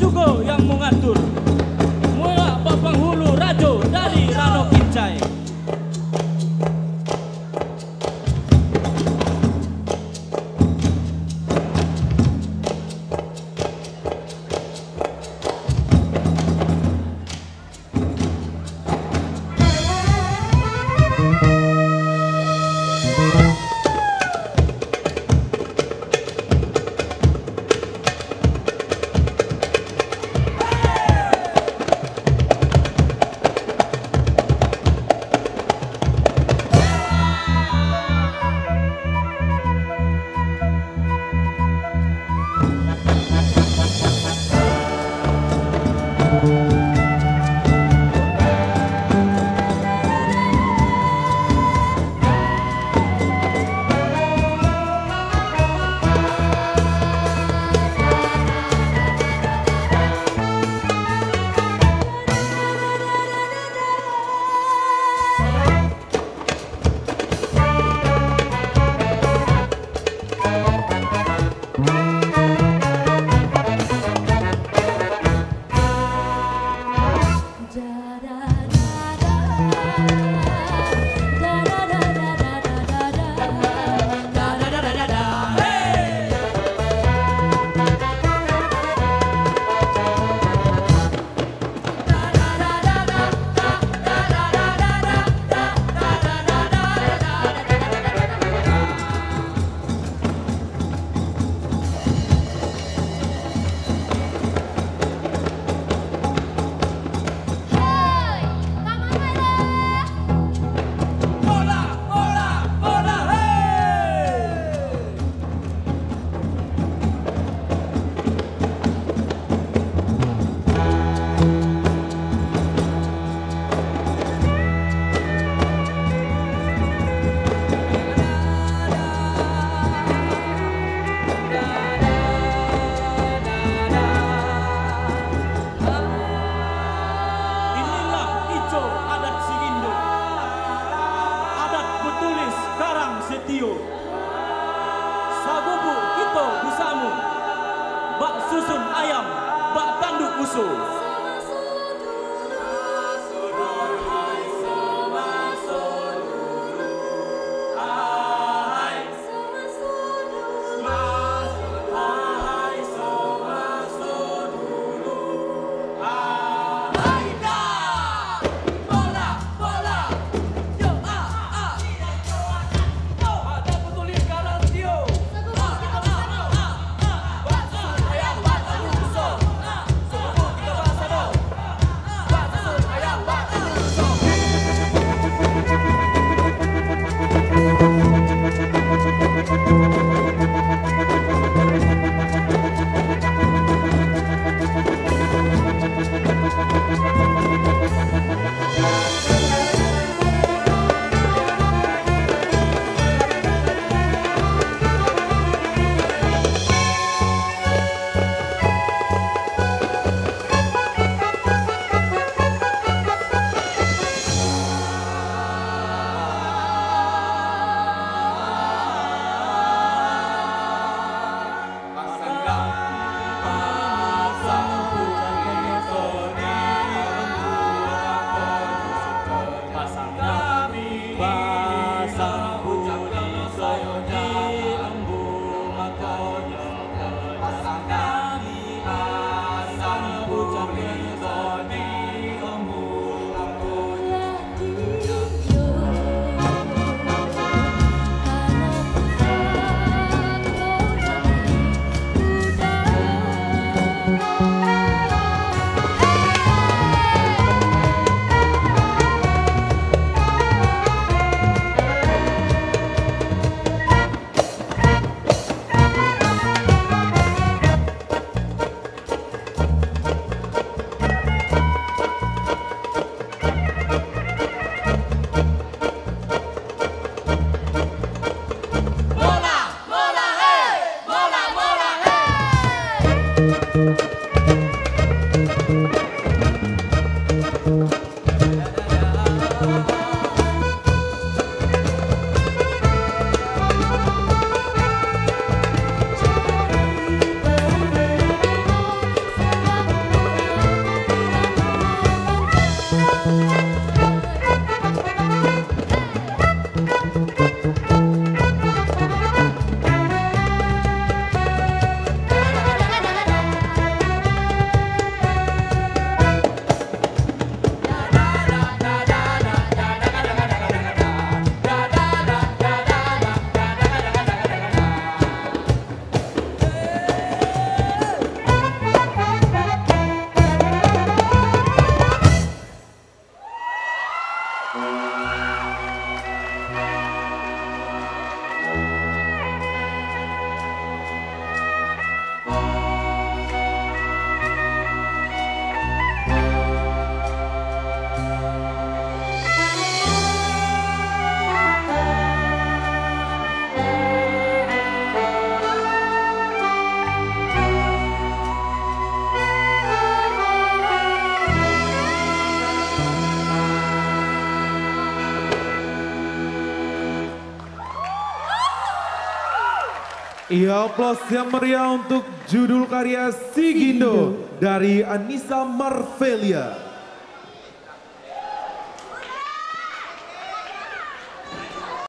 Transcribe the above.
Jugo yang mungat setio Sabubu kito busamu Bak susun ayam, bak tanduk usu Música Iya, aplaus yang meriah untuk judul karya Sigindo dari Anissa Marvelia.